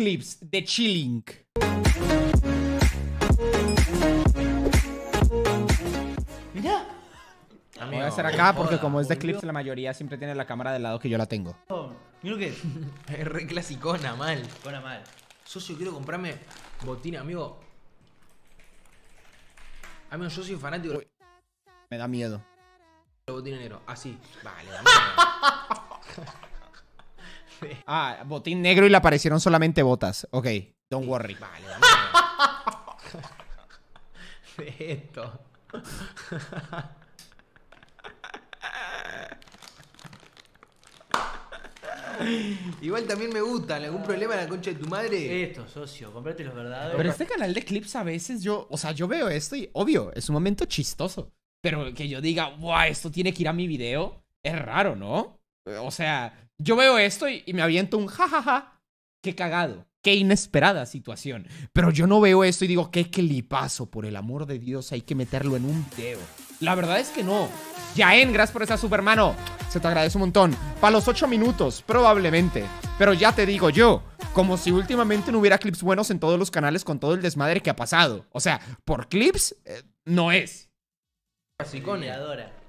clips de chilling. Mirá. Voy a hacer acá porque como es de clips la mayoría siempre tiene la cámara del lado que yo la tengo. Mira lo que es. Re clasicona, mal. Buena mal. Socio, quiero comprarme botín, amigo. Amigo, yo soy fanático de Me da miedo. los botines negros. Así. Vale, dame. Ah, botín negro y le aparecieron solamente botas. Ok, don't worry. Vale. De esto. Igual también me gustan. ¿Algún problema en la concha de tu madre? Esto, socio, comprate los verdaderos. Pero este canal de clips a veces yo, o sea, yo veo esto y obvio, es un momento chistoso. Pero que yo diga, wow, esto tiene que ir a mi video, es raro, ¿no? O sea, yo veo esto y, y me aviento un jajaja. Qué cagado, qué inesperada situación. Pero yo no veo esto y digo, qué clipazo, por el amor de Dios, hay que meterlo en un video. La verdad es que no. Yaen, gracias por esa supermano. Se te agradece un montón. Para los 8 minutos, probablemente. Pero ya te digo yo, como si últimamente no hubiera clips buenos en todos los canales con todo el desmadre que ha pasado. O sea, por clips, eh, no es.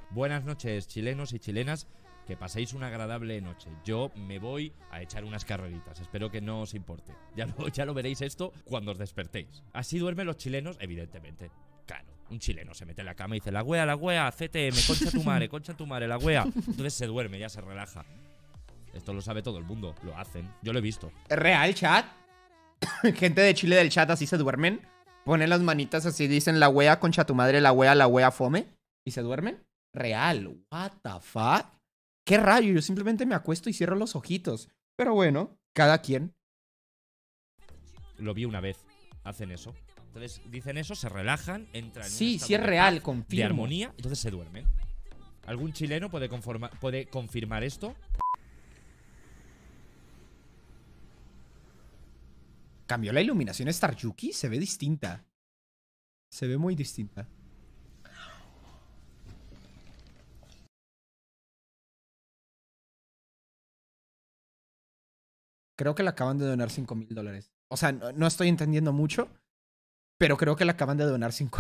Buenas noches, chilenos y chilenas. Que paséis una agradable noche. Yo me voy a echar unas carreritas. Espero que no os importe. Ya lo, veréis esto cuando os despertéis. Así duermen los chilenos, evidentemente. Claro, un chileno se mete en la cama y dice: La wea, la wea, CTM, concha tu madre, concha tu madre, la wea. Entonces se duerme, ya se relaja. Esto lo sabe todo el mundo, lo hacen. Yo lo he visto. ¿Es real, chat? Gente de Chile del chat así se duermen. Ponen las manitas así, dicen la wea concha tu madre, la wea, la wea fome. Y se duermen. Real. What the fuck? Qué rayo, yo simplemente me acuesto y cierro los ojitos. Pero bueno, cada quien. Lo vi una vez. Hacen eso. Entonces dicen eso, se relajan, entran en Sí, sí es de real, paz, confirmo. De armonía, entonces se duermen. ¿Algún chileno puede confirmar esto? Cambió la iluminación Star Yuki, se ve distinta. Se ve muy distinta. Creo que le acaban de donar 5 mil dólares. O sea, no, estoy entendiendo mucho, pero creo que le acaban de donar 5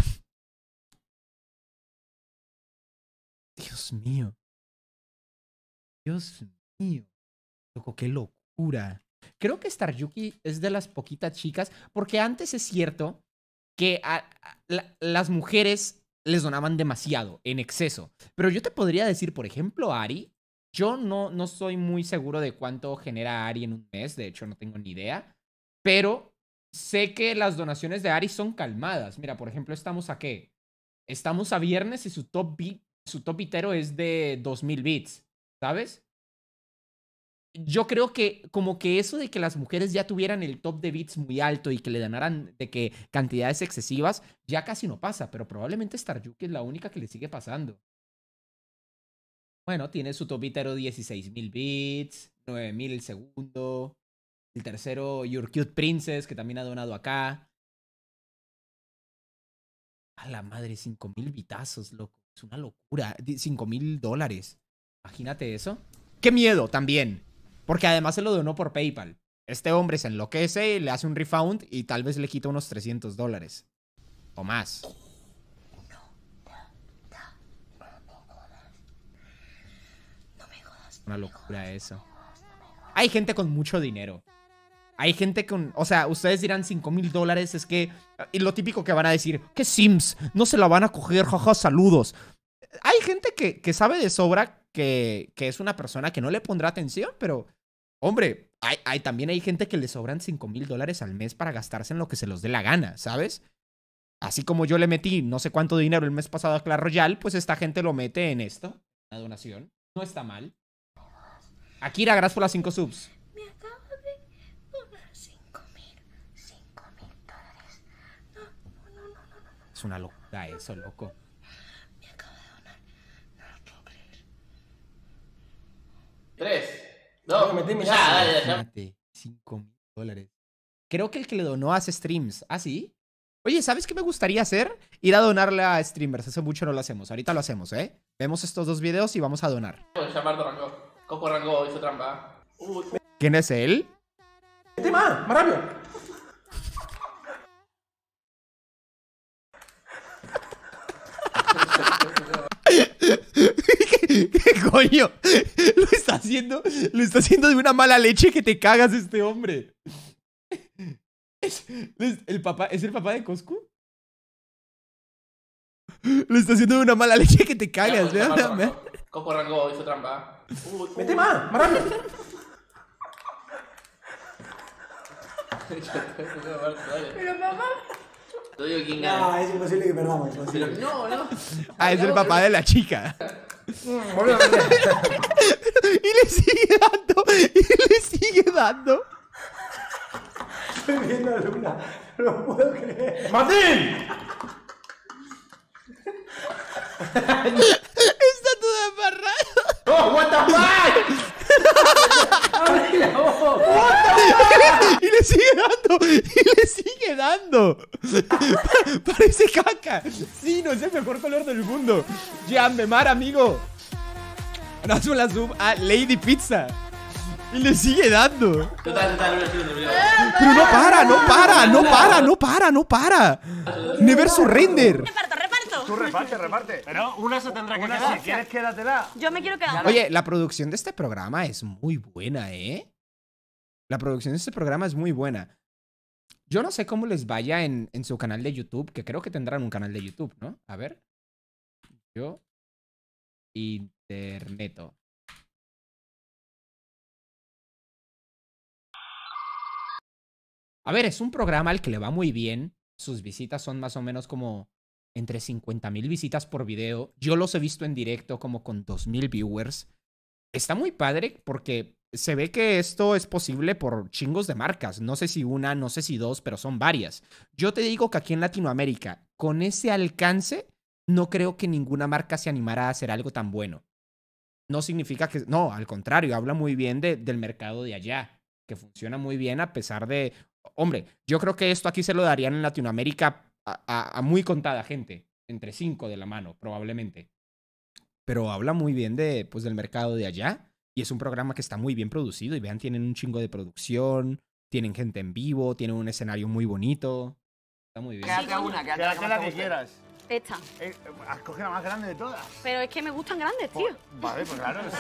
Dios mío. Dios mío. Loco, qué locura. Creo que Star Yuki es de las poquitas chicas, porque antes es cierto que a- a- la- las mujeres les donaban demasiado, en exceso. Pero yo te podría decir, por ejemplo, Ari, yo no, no soy muy seguro de cuánto genera Ari en un mes, de hecho no tengo ni idea, pero sé que las donaciones de Ari son calmadas. Mira, por ejemplo, estamos a qué? Estamos a viernes y su top, beat, su top bitero es de 2000 bits, ¿sabes? yo creo que como que eso de que las mujeres ya tuvieran el top de bits muy alto y que le ganaran de que cantidades excesivas, ya casi no pasa, pero probablemente Star Yuki es la única que le sigue pasando. Bueno, tiene su top bitero 16.000 bits, 9.000 el segundo, el tercero Your Cute Princess, que también ha donado acá. A la madre, 5.000 bitazos, loco. Es una locura. 5.000 dólares. Imagínate eso. ¡Qué miedo también! Porque además se lo donó por PayPal. Este hombre se enloquece, le hace un refund y tal vez le quita unos 300 dólares. O más. Una locura eso. Hay gente con mucho dinero. Hay gente con... O sea, ustedes dirán 5 mil dólares, es que... Y lo típico que van a decir, ¿qué Sims? No se la van a coger, jaja, saludos. Hay gente que, que sabe de sobra que, que es una persona que no le pondrá atención, pero... Hombre, hay, hay, también hay gente que le sobran 5 mil dólares al mes para gastarse en lo que se los dé la gana, ¿sabes? Así como yo le metí no sé cuánto dinero el mes pasado a Clash Royale, pues esta gente lo mete en esto, la donación. No está mal. Akira, gracias por las 5 subs. Me acaba de donar 5 mil, 5 mil dólares. No, no, no, no, no, no. Es una locura eso, loco. Me acaba de donar. No lo puedo creer. Tres. No, metí mi ya, ya. Imagínate, 5 mil dólares. Creo que el que le donó hace streams. ¿Ah, sí? Oye, ¿sabes qué me gustaría hacer? Ir a donarle a streamers. Hace mucho no lo hacemos. Ahorita lo hacemos, ¿eh? Vemos estos dos videos y vamos a donar. Puedes llamar. Coco Rango hizo trampa. Uy, ¿Quién es él? Mete más, más rápido. ¿Qué, qué coño? Lo está haciendo, lo está haciendo de una mala leche que te cagas este hombre. ¿Es, es el papá, ¿Es el papá de Coscu? Lo está haciendo de una mala leche que te cagas, ¿verdad? Coco Rango hizo trampa. Mete más, más rápido. Pero digo quién gana. Ah, es imposible que perdamos. Pero imposible. no, no. Ah, es el papá de la chica. Meter. Y le sigue dando, y le sigue dando. Estoy viendo a Luna. No puedo creer. ¡Martín! Está todo embarrado. ¡Oh, what the fuck! ¡Abre la boca! Y le sigue dando, y le sigue dando. Pa- Parece caca. Sí, no es el mejor color del mundo. Llame mar, amigo. No, hazme la zoom a Lady Pizza. Y le sigue dando. Total, total, no lo terminado. Pero no para, no para, no para, no para, no para. Never surrender. Reparto, Tú reparte, reparte. Pero una se tendrá que Una, quedar. si quieres, quédatela. Yo me quiero quedar. Oye, la producción de este programa es muy buena, ¿eh? La producción de este programa es muy buena. Yo no sé cómo les vaya en, en su canal de YouTube, que creo que tendrán un canal de YouTube, ¿no? A ver. Yo. Interneto. A ver, es un programa al que le va muy bien. Sus visitas son más o menos como entre 50 mil visitas por video. Yo los he visto en directo como con 2 mil viewers. Está muy padre porque se ve que esto es posible por chingos de marcas. No sé si una, no sé si dos, pero son varias. Yo te digo que aquí en Latinoamérica, con ese alcance, no creo que ninguna marca se animara a hacer algo tan bueno. No significa que... No, al contrario, habla muy bien de- del mercado de allá, que funciona muy bien a pesar de... Hombre, yo creo que esto aquí se lo darían en Latinoamérica a, a- a muy contada gente, entre cinco de la mano, probablemente. Pero habla muy bien de, pues, del mercado de allá. Y es un programa que está muy bien producido. Y vean, tienen un chingo de producción, tienen gente en vivo, tienen un escenario muy bonito. Está muy bien. Quédate una, Quédate la que quieras. Esta. Eh, Escoge la más grande de todas. Pero es que me gustan grandes, tío. Vale, pues claro.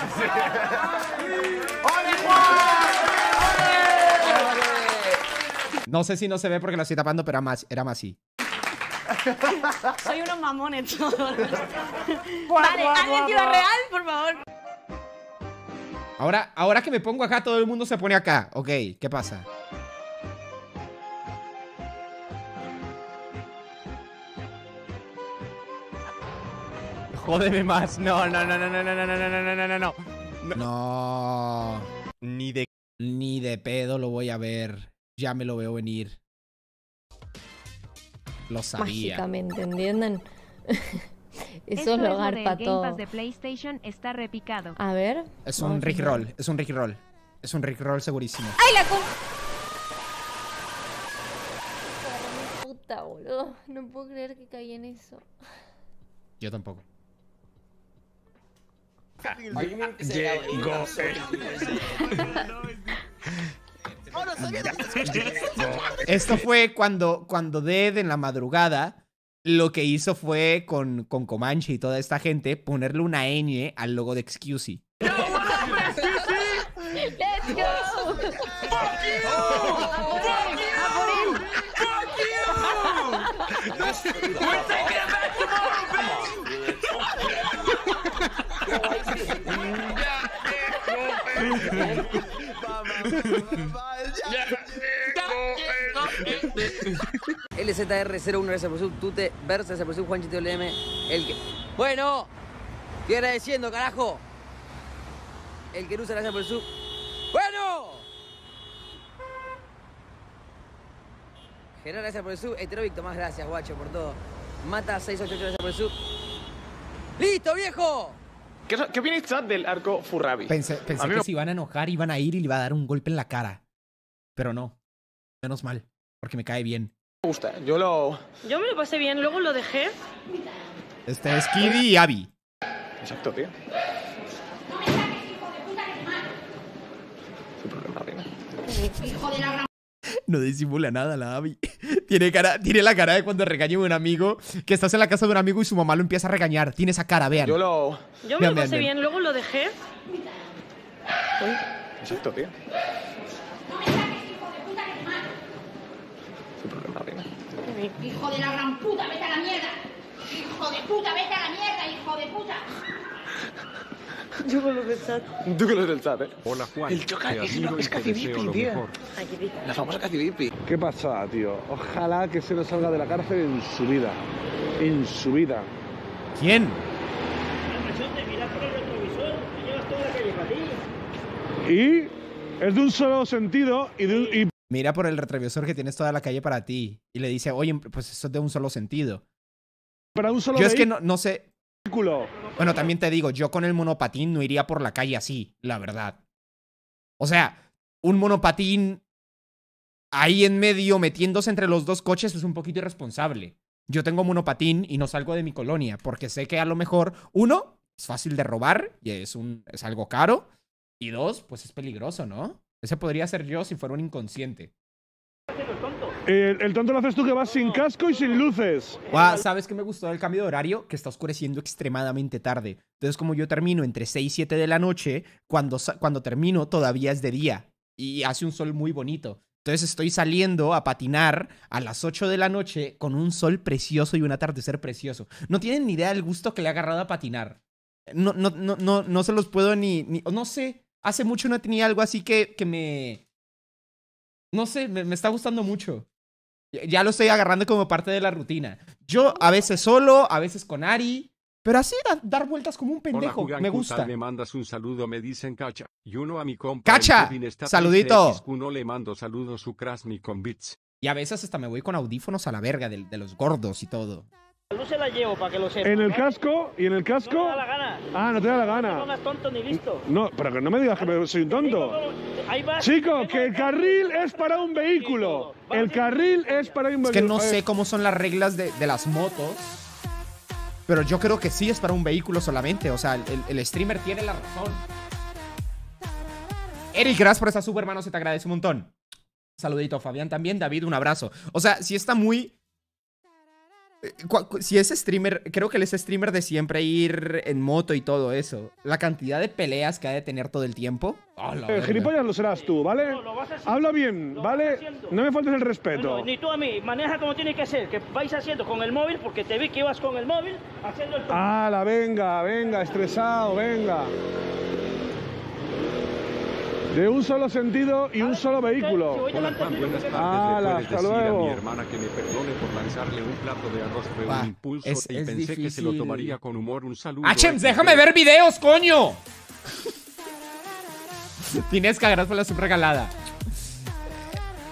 No sé si no se ve porque lo estoy tapando, pero era más, era más así. Soy unos mamones todos. vale, alguien ciudad real, por favor. Ahora, ahora que me pongo acá, todo el mundo se pone acá. Ok, ¿qué pasa? Jódeme más. No, no, no, no, no, no, no, no, no, no, no, no. No. Ni de. Ni de pedo lo voy a ver. Ya me lo veo venir. Lo sabía. Mágicamente, ¿entienden? Eso Esto es lo garpa Game todo. Pass de PlayStation está repicado. A ver. Es un a Rick ver. Roll. Es un Rick Roll. Es un Rick Roll segurísimo. ¡Ay, la con... Puta, boludo. No puedo creer que caí en eso. Yo tampoco. Esto fue cuando, cuando Dead en la madrugada lo que hizo fue con, con Comanche y toda esta gente ponerle una ñ al logo de Excusey. ¡Let's go! ¡A por él! ¡A por él! LZR01 gracias por su Tute, Versa gracias por su Juanchito LM, el que... Bueno, estoy agradeciendo, carajo. El que usa gracias por su... Bueno. Gerard gracias por el sub, Heterovic Tomás gracias guacho por todo. Mata 688 gracias por el sub. ¡Listo, viejo! ¿Qué, qué chat del arco Furrabi? Pensé, que me- se iban a enojar, iban a ir y le iba a dar un golpe en la cara. Pero no. Menos mal, porque me cae bien. Me gusta. Yo lo. Yo me lo pasé bien, luego lo dejé. Este es Kiddy y Abby. Exacto, tío. Sin problema, reina. Hijo de la gran No disimula nada la Abby. Tiene, cara, tiene la cara de cuando regaña a un amigo, que estás en la casa de un amigo y su mamá lo empieza a regañar. Tiene esa cara, vean. Yo lo. Yo me lo pasé bien, luego lo dejé. Exacto, tío. Sin problema. Hijo de la gran puta, vete a la mierda. Hijo de puta, vete a la mierda, hijo de puta. Yo con lo que está. Tú que lo del chat, eh. Hola Juan. El Choca es, hippie, lo tío. La famosa casi hippie. ¿Qué pasa, tío? Ojalá que se no salga de la cárcel en su vida. En su vida. ¿Quién? Y es de un solo sentido y, de un- y Mira por el retrovisor que tienes toda la calle para ti. Y le dice, oye, pues eso es de un solo sentido. para un solo Yo es que no, no sé. Bueno, también te digo, yo con el monopatín no iría por la calle así, la verdad. O sea, un monopatín ahí en medio metiéndose entre los dos coches es un poquito irresponsable. Yo tengo monopatín y no salgo de mi colonia porque sé que a lo mejor, uno, es fácil de robar y es, un, es algo caro. Y dos, pues es peligroso, ¿no? Ese podría ser yo si fuera un inconsciente. El, el tonto lo haces tú que vas sin casco y sin luces. ¿Sabes qué me gustó del cambio de horario? Que está oscureciendo extremadamente tarde. Entonces, como yo termino entre 6 y 7 de la noche, cuando, cuando termino todavía es de día. Y hace un sol muy bonito. Entonces estoy saliendo a patinar a las 8 de la noche con un sol precioso y un atardecer precioso. No tienen ni idea del gusto que le ha agarrado a patinar. No, no, no, no, no se los puedo ni, ni- No sé. Hace mucho no tenía algo así que, que me... No sé, me, me está gustando mucho. Ya- lo estoy agarrando como parte de la rutina. Yo a veces solo, a veces con Ari, pero así da- dar vueltas como un pendejo. Me gusta. Me mandas un saludo, me dicen cacha. Y uno a mi compa. el ¡Cacha! ¡Saludito! 3X1 le mando saludos su Krasny con bits. Y a veces hasta me voy con audífonos a la verga de, de los gordos y todo. No se la llevo para que lo sepa. En el casco y en el casco. No me da la gana. Ah, no te da la No gana. pongas tonto ni listo. No, pero que no me digas que me- soy un tonto. Ahí vas. Chico, que el carril es para un vehículo. El carril es para un vehículo. Es que no sé cómo son las reglas de, de las motos. Pero yo creo que sí es para un vehículo solamente. O sea, el, el- el streamer tiene la razón. Eric, gracias por esa super hermano, se te agradece un montón. Saludito, Fabián también, David, un abrazo. O sea, si está muy. Eh, Si es streamer, creo que él es streamer de siempre ir en moto y todo eso. La cantidad de peleas que ha de tener todo el tiempo. Oh, verga. gilipollas lo serás tú, ¿vale? Habla bien, ¿vale? No me faltes el respeto. No, ni tú a mí, maneja como tiene que ser, que vais haciendo con el móvil, porque te vi que ibas con el móvil haciendo el... ¡Hala, venga, venga, estresado, venga! De un solo sentido y un solo vehículo. Hola Juan, buenas tardes. ¡Hala, Le puedes hasta decir a mi luego! hermana que me perdone por lanzarle un plato de arroz fue Va, un impulso es- y es pensé que se lo difícil. tomaría con humor. Un saludo. ¡Achems, XD. déjame ver videos, coño! Tienes que agarrar por la super regalada.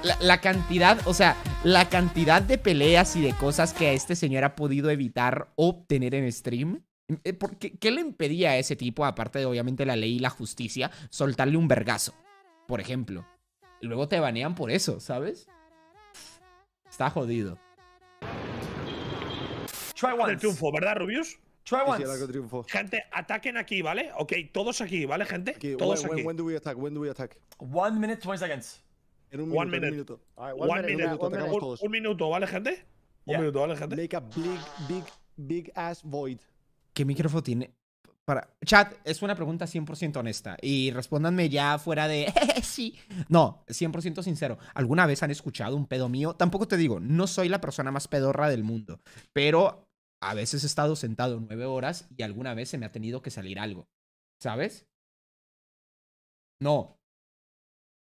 La, la cantidad, o sea, la cantidad de peleas y de cosas que este señor ha podido evitar obtener en stream. Eh, ¿por qué, ¿Qué le impedía a ese tipo, aparte de obviamente la ley y la justicia, soltarle un vergazo? Por ejemplo. Y luego te banean por eso, ¿sabes? Está jodido. Try once. El triunfo, ¿verdad, Rubius? Try triunfo. Gente, ataquen aquí, ¿vale? Ok, todos aquí, ¿vale, gente? Okay, todos when, aquí. when, do we attack? When do we attack? One minute, 20 seconds. En un One minuto, un minuto. One Un- ¿vale, gente? Un minuto, ¿vale, gente? Make a big, big, big ass void. ¿Qué micrófono tiene? Para... Chat, es una pregunta 100% honesta. Y respóndanme ya fuera de... sí. No, 100% sincero. ¿Alguna vez han escuchado un pedo mío? Tampoco te digo, no soy la persona más pedorra del mundo. Pero a veces he estado sentado nueve horas y alguna vez se me ha tenido que salir algo. ¿Sabes? No.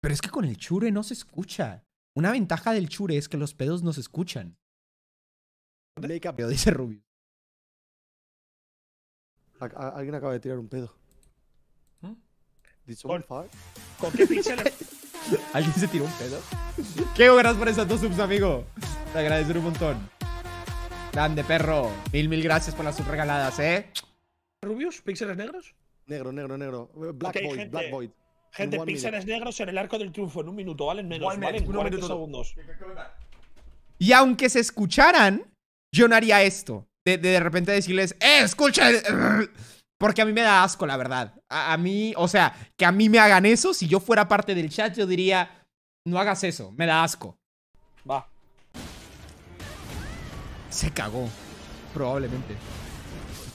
Pero es que con el chure no se escucha. Una ventaja del chure es que los pedos no se escuchan. Dice Rubio. A- a- alguien acaba de tirar un pedo. ¿Mm? Did someone fart? ¿Con qué píxeles? ¿Alguien se tiró un pedo? Qué gracias por esas dos subs, amigo. Te agradecer un montón. Grande, perro. Mil, mil gracias por las subs regaladas, ¿eh? ¿Rubius? ¿Píxeles negros? Negro, negro, negro. Black Ok, void, gente. black void. Gente, píxeles negros en el arco del triunfo en un minuto, ¿vale? En menos, One ¿vale? En minute, uno 40 minuto. segundos. Y aunque se escucharan, yo no haría esto. De, de, de repente decirles, ¡eh, escucha! Porque a mí me da asco, la verdad. A, a mí, o sea, que a mí me hagan eso, si yo fuera parte del chat, yo diría, No hagas eso, me da asco. Va. Se cagó. Probablemente.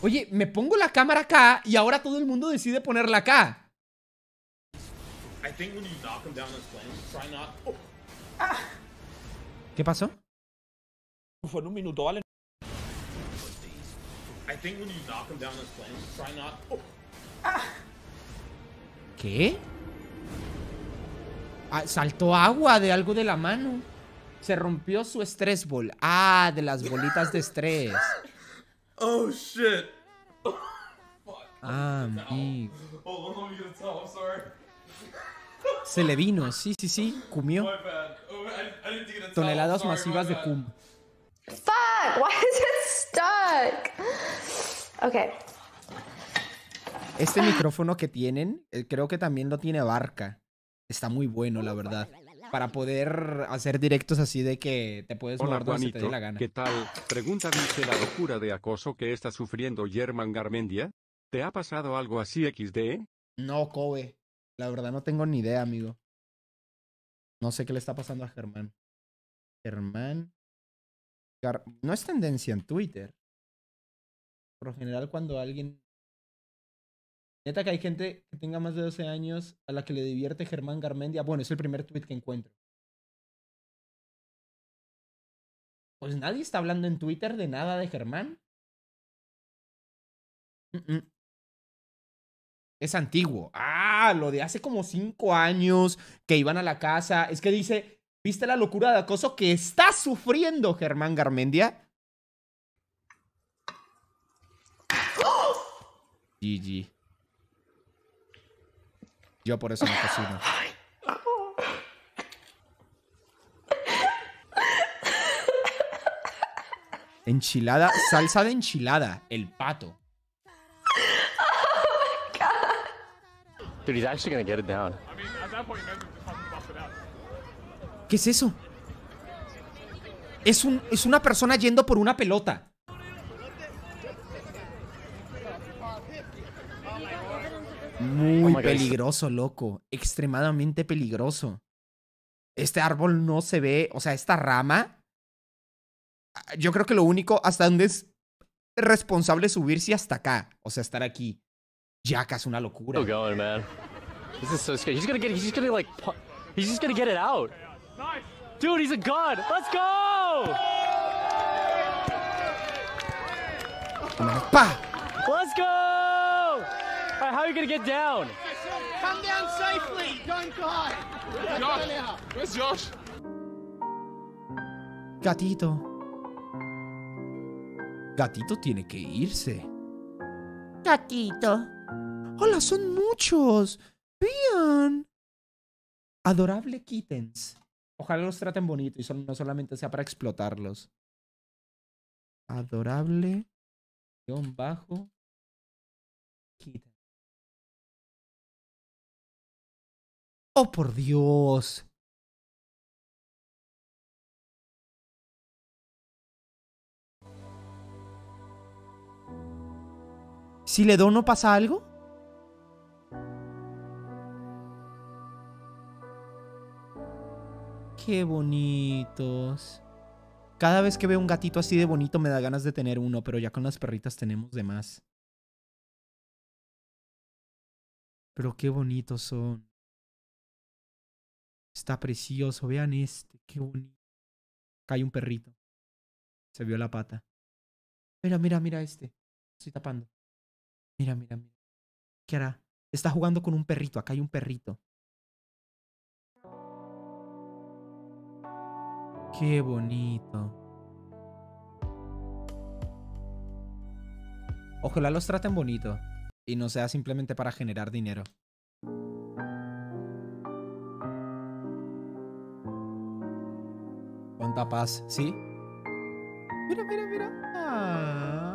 Oye, me pongo la cámara acá y ahora todo el mundo decide ponerla acá. ¿Qué pasó? Fue en un minuto, ¿vale? I think when you knock him down in flames, try not. Oh. ¿Qué? Ah, saltó agua de algo de la mano. Se rompió su stress ball. Ah, de las bolitas de estrés. Oh shit. Ah, amigo. Hold on, towel. I'm sorry. Se le vino, sí, sí, sí. Bad. Oh, toneladas masivas de cum. Fuck! Why is it stuck? Okay. Este micrófono que tienen, eh, creo que también lo tiene Barca. Está muy bueno, la verdad. Para poder hacer directos así de que te puedes Hola mover donde te dé Juanito, la gana. ¿qué tal? Pregunta dice la locura de acoso que está sufriendo Germán Garmendia. ¿Te ha pasado algo así XD? No, Kobe. La verdad no tengo ni idea, amigo. No sé qué le está pasando a Germán. Germán. No es tendencia en Twitter. Por lo general, cuando alguien. Neta que hay gente que tenga más de 12 años a la que le divierte Germán Garmendia. Bueno, es el primer tweet que encuentro. Pues nadie está hablando en Twitter de nada de Germán. Es antiguo. Ah, lo de hace como cinco años que iban a la casa. Es que dice, ¿viste la locura de acoso que está sufriendo Germán Garmendia? GG. Yo por eso no cocino. Enchilada, salsa de enchilada, el pato. Dude, he's actually gonna get it down. ¿Qué es eso? Es, un, es una persona yendo por una pelota. Muy Oh peligroso, loco. Extremadamente peligroso. Este árbol no se ve, o sea, esta rama. ah, Yo creo que lo único hasta donde es responsable subirse hasta acá. O sea, estar aquí. Jack es una locura. Still going, man. This is so scary. He's gonna get. He's just gonna like. pu- He's just gonna get it out. Dude, he's a god. Let's go! ¡Pa! Let's go! All right, how are you gonna get down? Come down safely. Don't die. Josh, where's Josh? Gatito. Gatito tiene que irse. Gatito. Hola, son muchos. Vean. Adorable kittens. Ojalá los traten bonito y son- no solamente sea para explotarlos. Adorable. Guión bajo. Kitten. Oh, por Dios. Si le dono, ¿pasa algo? Qué bonitos. Cada vez que veo un gatito así de bonito me da ganas de tener uno, pero ya con las perritas tenemos de más. Pero qué bonitos son. Está precioso. Vean este. Qué bonito. Acá hay un perrito. Se vio la pata. Mira, mira, mira este. Estoy tapando. Mira, mira, mira. ¿Qué hará? Está jugando con un perrito. Acá hay un perrito. Qué bonito. Ojalá los traten bonito. Y no sea simplemente para generar dinero. Cuánta paz, ¿sí? Mira, mira, mira. Ah.